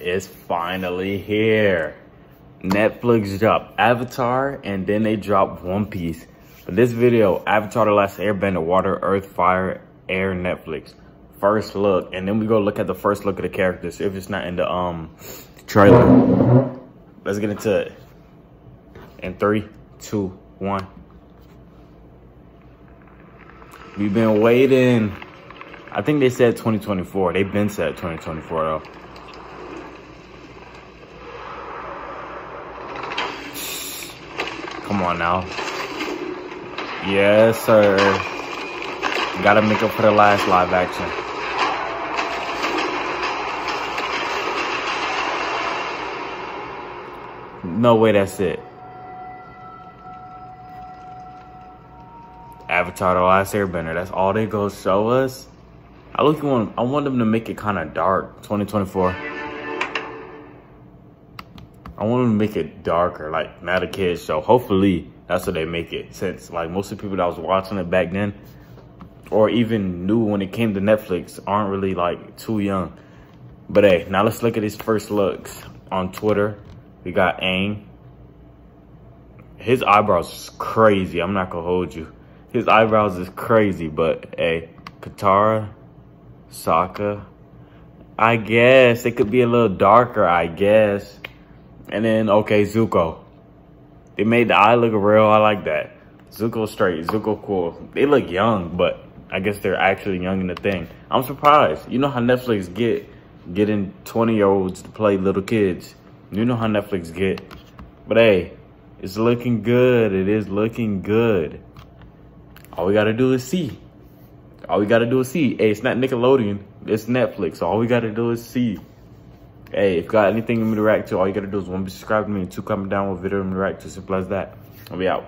It's finally here. Netflix dropped Avatar and then they dropped One Piece. For this video, Avatar The Last Airbender, Water, Earth, Fire, Air, Netflix. First look, and then we go look at the first look of the characters if it's not in the um trailer. Let's get into it. In three, two, one. We've been waiting. I think they said 2024. They've been said 2024 though. Come on now. Yes, sir. Gotta make up for the last live action. No way that's it. Avatar The Last Airbender. That's all they go show us. I look want I want them to make it kind of dark. 2024. I want them to make it darker, like not a kid's show. Hopefully that's what they make it. Since like most of the people that was watching it back then, or even knew when it came to Netflix, aren't really like too young. But hey, now let's look at his first looks on Twitter. We got Aang. His eyebrows is crazy. I'm not gonna hold you. His eyebrows is crazy, but hey, Katara, Sokka. I guess it could be a little darker, I guess. And then, okay, Zuko. They made the eye look real. I like that. Zuko straight. Zuko cool. They look young, but I guess they're actually young in the thing. I'm surprised. You know how Netflix get getting 20 year olds to play little kids. You know how Netflix get. But hey, it's looking good. It is looking good. All we gotta do is see. All we gotta do is see. Hey, it's not Nickelodeon. It's Netflix. All we gotta do is see. Hey, if you got anything you want me to react to, all you gotta do is one, be subscribed to me, and two, comment down with video and react to. Simple as that. I'll be out.